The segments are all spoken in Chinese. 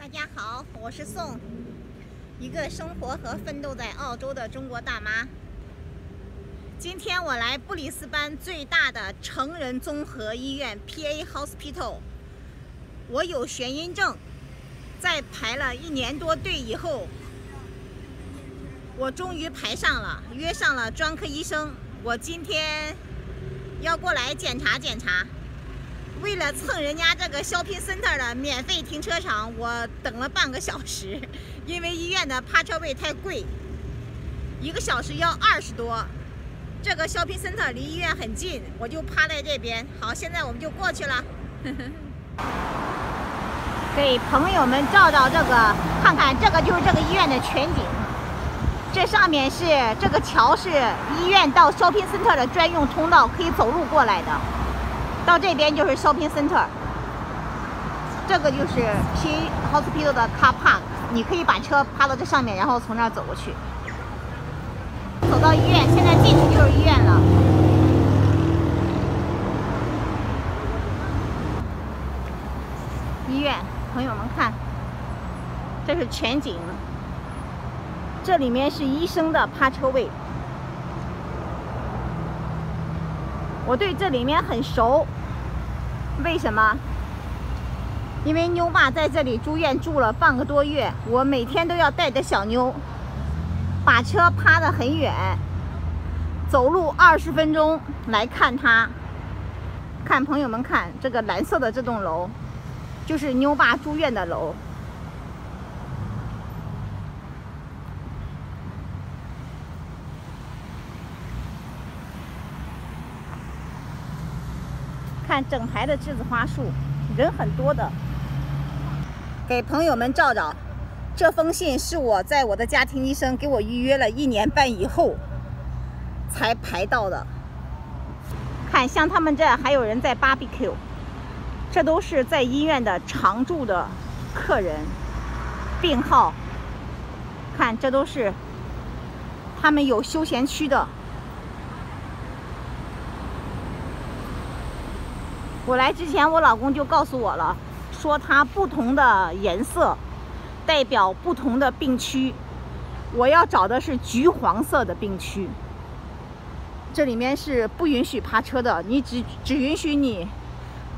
大家好，我是宋，一个生活和奋斗在澳洲的中国大妈。今天我来布里斯班最大的成人综合医院 PA Hospital，我有眩晕症，在排了一年多队以后，我终于排上了，约上了专科医生，我今天要过来检查检查。为了蹭人家这个 shopping center 的免费停车场，我等了半个小时，因为医院的趴车位太贵，一个小时要二十多。这个 shopping center 离医院很近，我就趴在这边。好，现在我们就过去了。给朋友们照照这个，看看这个就是这个医院的全景。这上面是这个桥，是医院到 shopping center 的专用通道，可以走路过来的。到这边就是 shopping center，这个就是 P hospital 的 car park，你可以把车趴到这上面，然后从那儿走过去。走到医院，现在进去就是医院了。医院，朋友们看，这是全景，这里面是医生的趴车位。我对这里面很熟，为什么？因为妞爸在这里住院住了半个多月，我每天都要带着小妞，把车趴得很远，走路二十分钟来看他。看朋友们看，这个蓝色的这栋楼，就是妞爸住院的楼。看整排的栀子花树，人很多的。给朋友们照照，这封信是我在我的家庭医生给我预约了一年半以后才排到的。看，像他们这还有人在 barbecue，这都是在医院的常住的客人、病号。看，这都是他们有休闲区的。我来之前，我老公就告诉我了，说它不同的颜色代表不同的病区。我要找的是橘黄色的病区。这里面是不允许趴车的，你只只允许你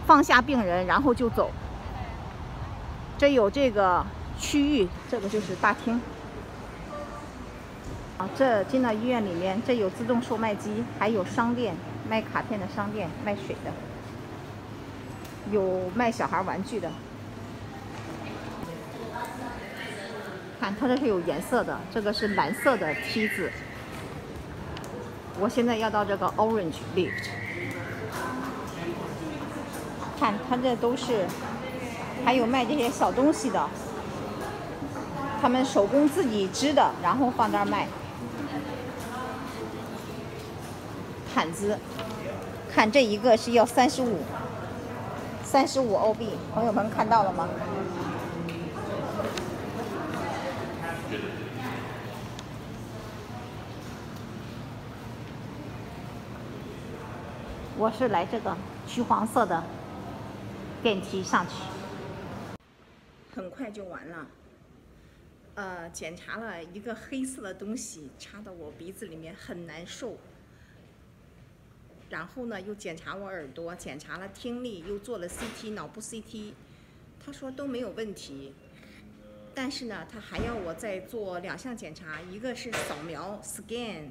放下病人，然后就走。这有这个区域，这个就是大厅。啊，这进到医院里面，这有自动售卖机，还有商店卖卡片的商店，卖水的。有卖小孩玩具的，看它这是有颜色的，这个是蓝色的梯子。我现在要到这个 orange lift，看它这都是，还有卖这些小东西的，他们手工自己织的，然后放那儿卖。毯子，看这一个是要三十五。三十五欧币，朋友们看到了吗？我是来这个橘黄色的电梯上去，很快就完了。呃，检查了一个黑色的东西，插到我鼻子里面，很难受。然后呢，又检查我耳朵，检查了听力，又做了 CT 脑部 CT，他说都没有问题，但是呢，他还要我再做两项检查，一个是扫描 scan，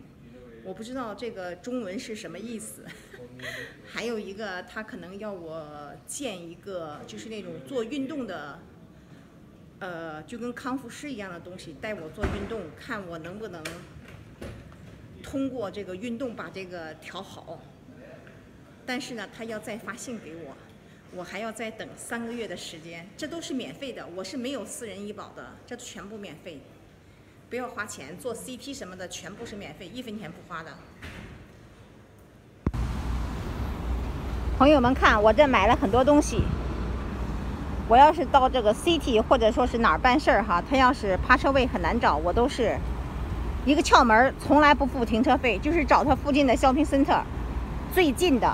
我不知道这个中文是什么意思，还有一个他可能要我建一个就是那种做运动的，呃，就跟康复师一样的东西，带我做运动，看我能不能通过这个运动把这个调好。但是呢，他要再发信给我，我还要再等三个月的时间，这都是免费的，我是没有私人医保的，这全部免费，不要花钱，做 CT 什么的全部是免费，一分钱不花的。朋友们看，我这买了很多东西，我要是到这个 CT 或者说是哪儿办事儿哈，他要是趴车位很难找，我都是一个窍门，从来不付停车费，就是找他附近的 shopping center 最近的。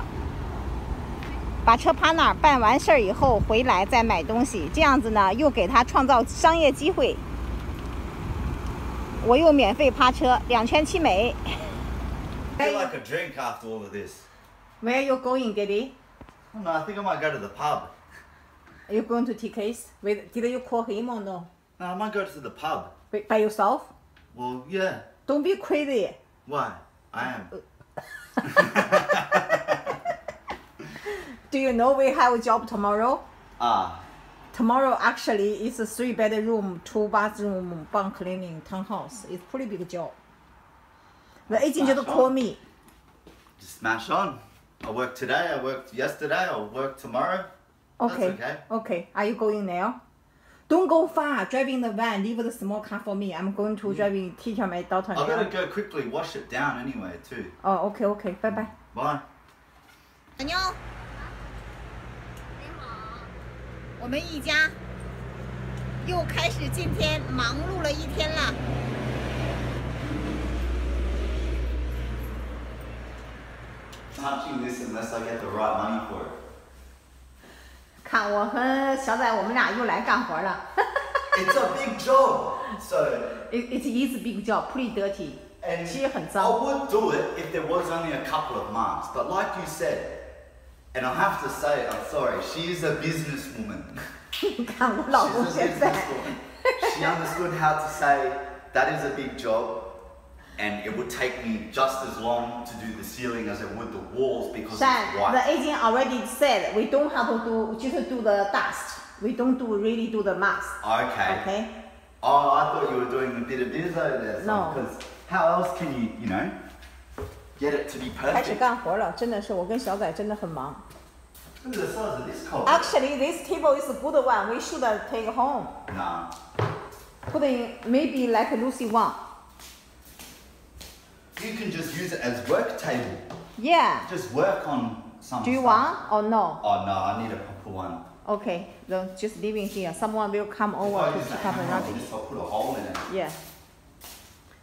把车趴那儿办完事儿以后回来再买东西，这样子呢又给他创造商业机会。我又免费趴车，两全其美。I feel like a drink after all of this. Where you going, Daddy? Oh, no, I think I might go to the pub. Are you going to TK's? Wait, did you call him or no? No, I might go to the pub. By by yourself? Well, yeah. Don't be crazy. Why? I am. Do you know we have a job tomorrow? Ah, Tomorrow actually is a three bedroom, two bathroom, bunk cleaning townhouse. It's pretty big job. The agent just called me. just smash on. I worked today, I worked yesterday, I'll work tomorrow. Okay. okay. Okay. Are you going now? Don't go far. Driving the van. Leave the small car for me. I'm going to driving teach my daughter. I've gotta go quickly wash it down anyway, too. Oh, okay, okay. Bye bye. Bye. 小妞，我们一家又开始今天忙碌了一天了。Touching this unless I get the right money for it. 看我和小仔，我们俩又来干活了。It's a big job. So, it it is big job, pretty dirty. and 其实很 I 脏。would do it if there was only a couple of masks. But like you said, And I have to say, I'm sorry, she is a businesswoman. She's a businesswoman. She understood how to say, that is a big job, and it would take me just as long to do the ceiling as it would the walls because Shan, it's white. the agent already said we don't have to do just do the dust. We don't do really do the mask. Okay. Okay. Oh, I thought you were doing a bit of this over there. No. Because how else can you, you know? get it to be 开始 perfect? 干活了，真的是我跟小仔真的很忙。 Look at the size of this cobble. Actually, this table is a good one. We should take home. Nah. Put in maybe like Lucy one. You can just use it as work table. Yeah. Just work on some. Do you stuff. want or no? Oh no, I need a proper one. Okay, then just leave it here. Someone will come If over I to use the pick up the hammer, I'll rubbish. just I'll put a hole in it. Yeah.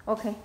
Okay.